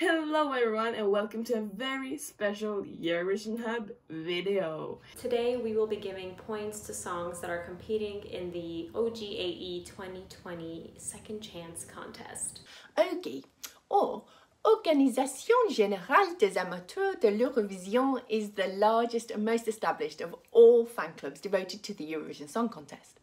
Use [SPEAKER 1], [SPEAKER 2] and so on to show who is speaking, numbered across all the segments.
[SPEAKER 1] Hello everyone and welcome to a very special Eurovision Hub video.
[SPEAKER 2] Today we will be giving points to songs that are competing in the OGAE 2020 Second Chance contest.
[SPEAKER 3] OGAE, or oh, Organisation Générale des Amateurs de l'Eurovision is the largest and most established of all fan clubs devoted to the Eurovision Song Contest.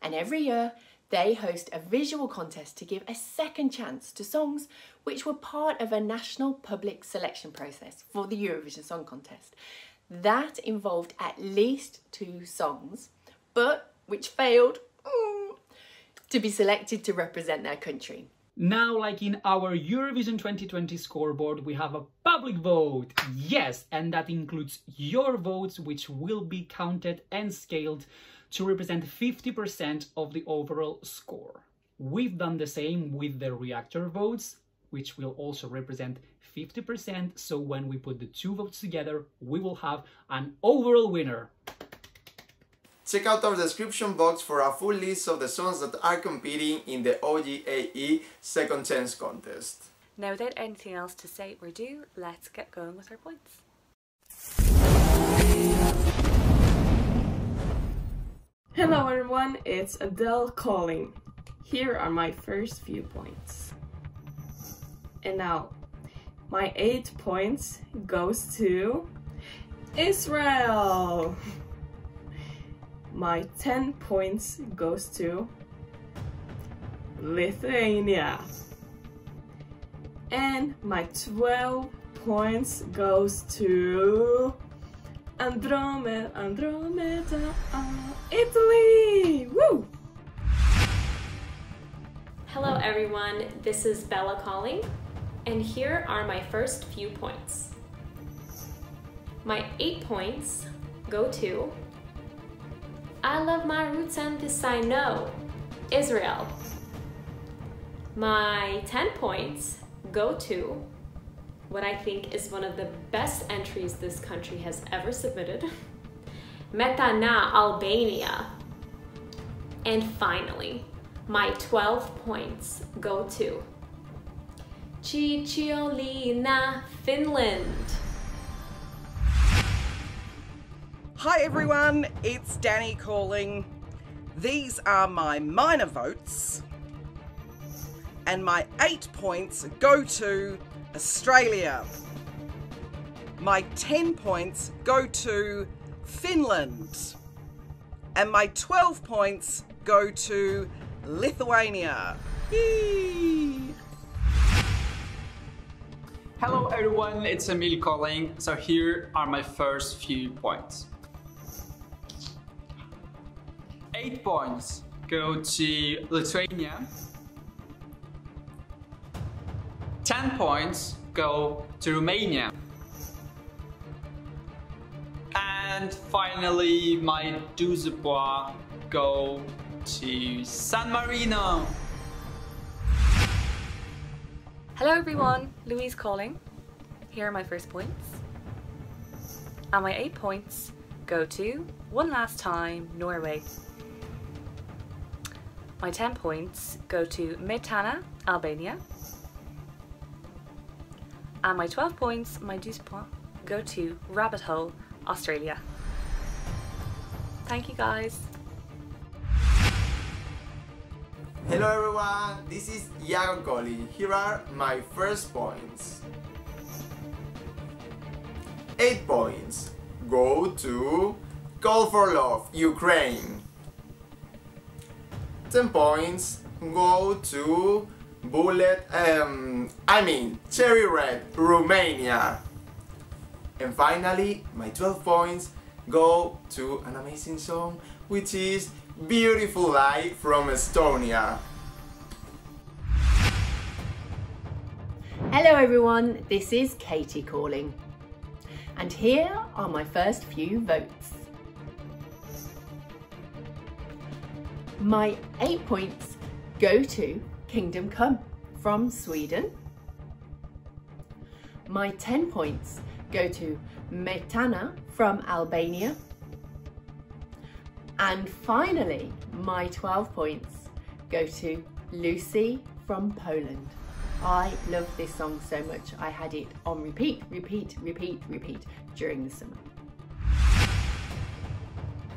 [SPEAKER 3] And every year they host a visual contest to give a second chance to songs which were part of a national public selection process for the Eurovision Song Contest. That involved at least two songs, but which failed mm, to be selected to represent their country.
[SPEAKER 4] Now, like in our Eurovision 2020 scoreboard, we have a public vote. Yes, and that includes your votes, which will be counted and scaled to represent 50% of the overall score. We've done the same with the reactor votes, which will also represent 50%. So when we put the two votes together, we will have an overall winner.
[SPEAKER 5] Check out our description box for a full list of the songs that are competing in the OGAE Second Chance contest.
[SPEAKER 2] Now without anything else to say or do, let's get going with our points.
[SPEAKER 1] Hello everyone, it's Adele calling. Here are my first few points. And now, my 8 points goes to Israel. My 10 points goes to Lithuania. And my 12 points goes to Andromeda, Andromeda, Italy! Woo!
[SPEAKER 2] Hello everyone, this is Bella calling, and here are my first few points. My eight points go to I love my roots and this I know, Israel. My 10 points go to what I think is one of the best entries this country has ever submitted. Me Tana, Albania. And finally, my 12 points go to Cicciolina, Finland.
[SPEAKER 6] Hi everyone, it's Danny calling. These are my minor votes. And my eight points go to Australia. My 10 points go to Finland. And my 12 points go to Lithuania. Yee!
[SPEAKER 7] Hello everyone, it's Emil calling. So here are my first few points. 8 points go to Lithuania. 10 points go to Romania. And finally, my 12 points go to San Marino.
[SPEAKER 2] Hello everyone, Louise calling. Here are my first points. And my eight points go to One Last Time, Norway. My 10 points go to Me Tana, Albania. And my 12 points, my 12 points, go to Rabbit Hole, Australia. Thank you guys.
[SPEAKER 5] Hello everyone, this is Iago calling. Here are my first points. 8 points go to Call for Love, Ukraine. 10 points go to Bullet, um, I mean Cherry Red, Romania. And finally, my 12 points go to an amazing song which is Beautiful Light from Estonia.
[SPEAKER 3] Hello everyone, this is Katie calling. And here are my first few votes. My eight points go to Kingdom Come from Sweden. My 10 points go to Me Tana from Albania. And finally, my 12 points go to Lucy from Poland. I love this song so much. I had it on repeat, repeat, repeat, repeat during the summer.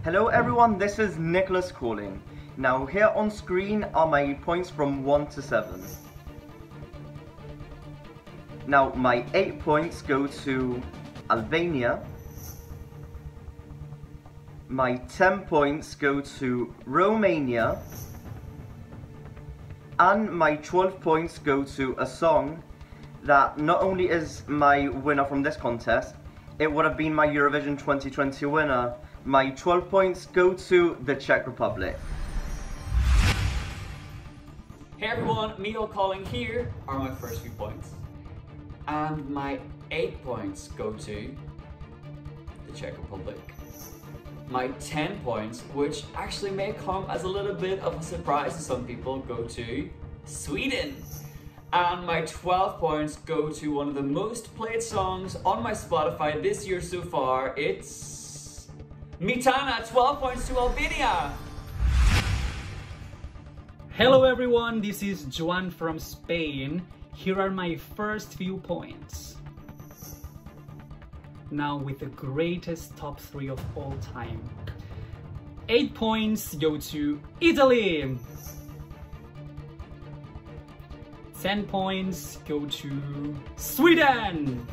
[SPEAKER 8] Hello everyone, this is Nicholas calling. Now here on screen are my points from 1 to 7. Now my 8 points go to Albania. My 10 points go to Romania. And my 12 points go to a song that not only is my winner from this contest, it would have been my Eurovision 2020 winner. My 12 points go to the Czech Republic.
[SPEAKER 9] Hey everyone, Milo calling here are my first few points. And my 8 points go to the Czech Republic. My 10 points, which actually may come as a little bit of a surprise to some people, go to Sweden. And my 12 points go to one of the most played songs on my Spotify this year so far. It's Me Tana, 12 points to Albania.
[SPEAKER 4] Hello everyone, this is Juan from Spain. Here are my first few points. Now with the greatest top three of all time. 8 points go to Italy. 10 points go to Sweden.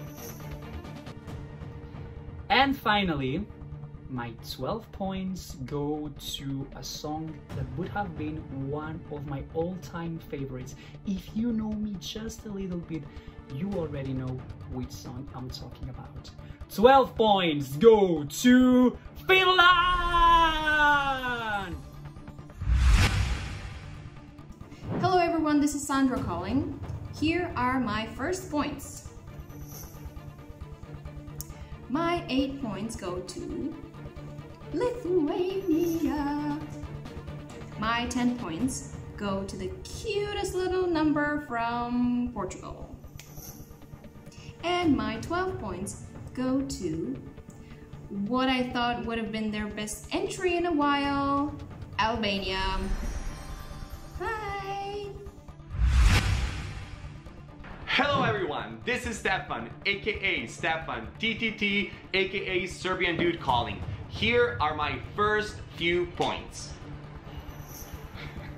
[SPEAKER 4] And finally, my 12 points go to a song that would have been one of my all-time favorites. If you know me just a little bit, you already know which song I'm talking about. 12 points go to Finland!
[SPEAKER 10] Hello everyone, this is Sandra calling. Here are my first points. My eight points go to Lithuania. My 10 points go to the cutest little number from Portugal. And my 12 points go to what I thought would have been their best entry in a while, Albania. Hi!
[SPEAKER 11] Hello everyone, this is Stefan, aka Stefan TTT, aka Serbian Dude Calling. Here are my first few points.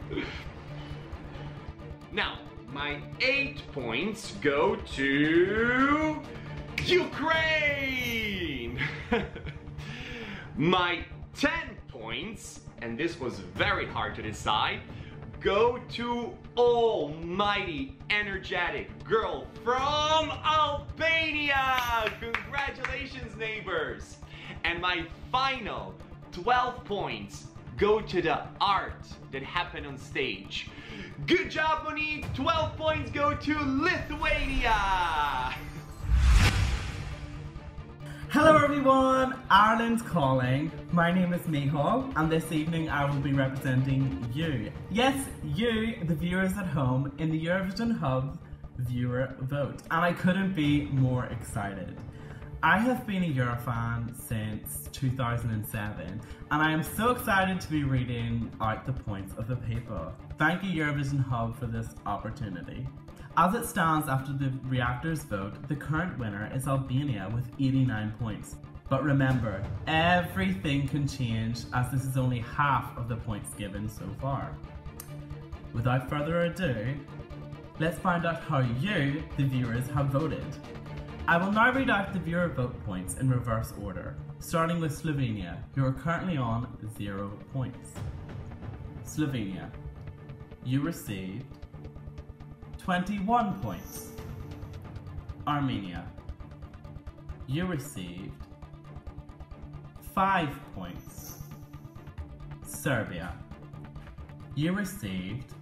[SPEAKER 11] now, my eight points go to Ukraine! my 10 points, and this was very hard to decide, go to almighty energetic girl from Albania! Congratulations, neighbors! And my final 12 points go to the art that happened on stage. Good job, Monique! 12 points go to Lithuania!
[SPEAKER 12] Hello everyone, Ireland's calling. My name is Mihal and this evening I will be representing you. Yes, you, the viewers at home, in the Eurovision Hub viewer vote. And I couldn't be more excited. I have been a Eurofan since 2007 and I am so excited to be reading out the points of the paper. Thank you Eurovision Hub for this opportunity. As it stands after the reactors vote, the current winner is Albania with 89 points. But remember, everything can change as this is only half of the points given so far. Without further ado, let's find out how you, the viewers, have voted. I will now read out the viewer vote points in reverse order, starting with Slovenia, who are currently on 0 points. Slovenia, you received 21 points. Armenia, you received 5 points. Serbia, you received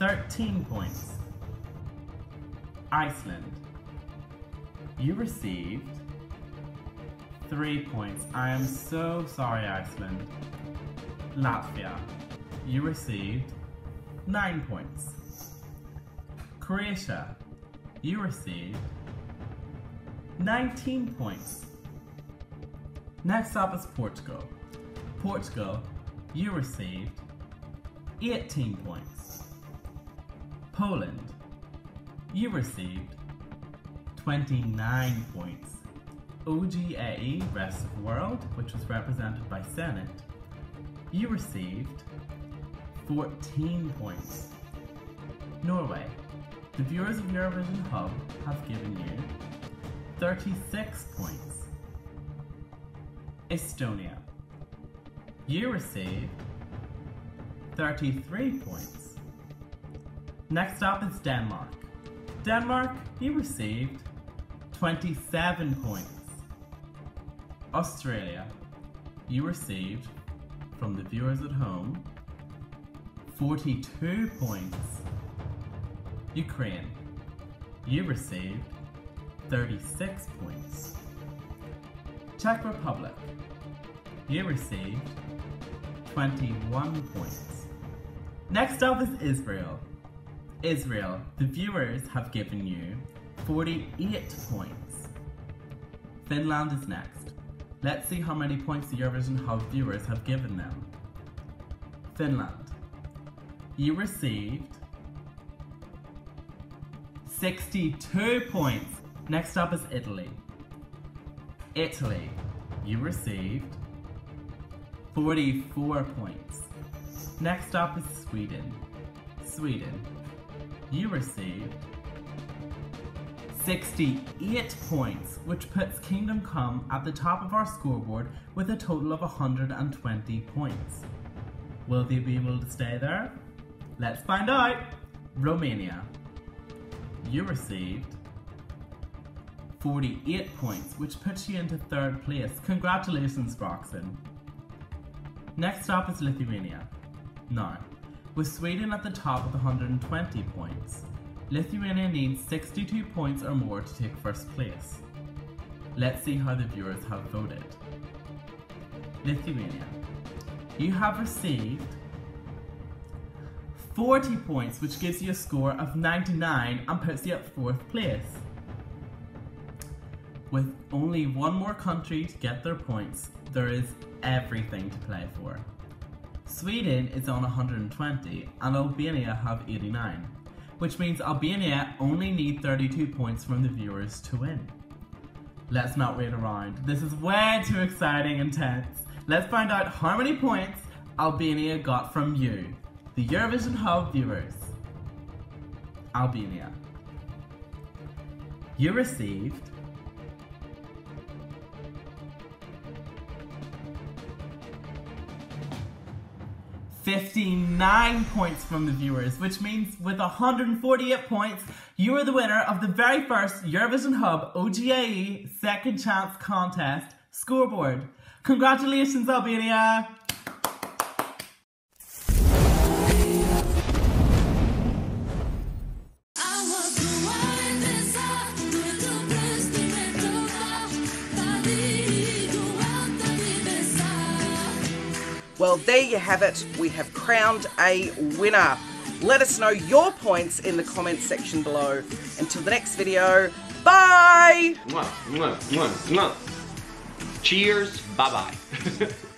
[SPEAKER 12] 13 points. Iceland, you received 3 points. I am so sorry, Iceland. Latvia, you received 9 points. Croatia, you received 19 points. Next up is Portugal. Portugal, you received 18 points. Poland, you received 29 points. OGAE Rest of World, which was represented by Senhit, you received 14 points. Norway, the viewers of Eurovision Hub have given you 36 points. Estonia, you received 33 points. Next up is Denmark. Denmark, you received 27 points. Australia, you received, from the viewers at home, 42 points. Ukraine, you received 36 points. Czech Republic, you received 21 points. Next up is Israel. Israel, the viewers have given you 48 points. Finland is next. Let's see how many points the Eurovision Hub viewers have given them. Finland, you received 62 points. Next up is Italy. Italy, you received 44 points. Next up is Sweden. Sweden, you received 68 points, which puts Kingdom Come at the top of our scoreboard with a total of 120 points. Will they be able to stay there? Let's find out! Romania. You received 48 points, which puts you into third place. Congratulations, Roxen. Next up is Lithuania. Now, with Sweden at the top with 120 points, Lithuania needs 62 points or more to take first place. Let's see how the viewers have voted. Lithuania. You have received 40 points, which gives you a score of 99 and puts you at 4th place. With only one more country to get their points, there is everything to play for. Sweden is on 120 and Albania have 89, which means Albania only need 32 points from the viewers to win. Let's not wait around. This is way too exciting and tense. Let's find out how many points Albania got from you, the Eurovision Hub viewers. Albania. You received 59 points from the viewers, which means with 148 points, you are the winner of the very first Eurovision Hub OGAE Second Chance Contest scoreboard. Congratulations, Albania!
[SPEAKER 6] Well, there you have it. We have crowned a winner. Let us know your points in the comments section below. Until the next video, bye!
[SPEAKER 11] Mwah, mwah, mwah. Cheers. Bye bye.